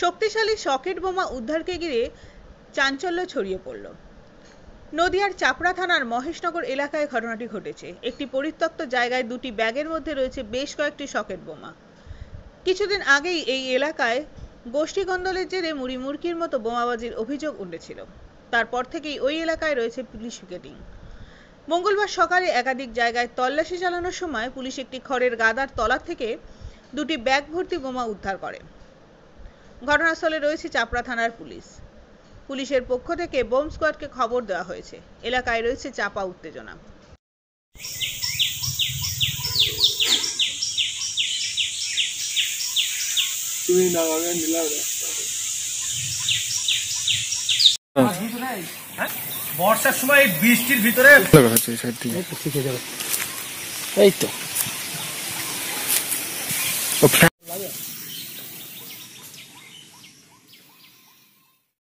শক্তিশালী সকেট বোমা উদ্ধারকে ঘিরে চাঞ্চল্য ছড়িয়ে পড়ল। নদিয়ার চাপড়া থানার মহেশনগর এলাকায় ঘটনাটি ঘটেছে। একটি পরিত্যক্ত জায়গায় দুটি ব্যাগের মধ্যে রয়েছে বেশ কয়েকটি সকেট বোমা। কিছুদিন আগেই এই এলাকায় গোষ্ঠীকন্দলের জেরে মুড়ি মুরকির মতো বোমাবাজির অভিযোগ উঠেছিল। তারপর থেকেই ওই এলাকায় রয়েছে পুলিশ পিকেটিং মঙ্গলবার সকালে একাধিক জায়গায় তল্লাশি চালানোর সময় পুলিশ একটি খড়ের গাদার তলা থেকে দুটি ব্যাগ ভর্তি বোমা উদ্ধার করে। ঘটনাস্থলে রয়েছে চাপড়া থানার পুলিশ। পুলিশের পক্ষ থেকে বোম স্কোয়াডকে খবর দেওয়া হয়েছে। এলাকায় রয়েছে চাপা উত্তেজনা। হ্যাঁ? বর্ষার সময় বৃষ্টির ভিতরে এই তো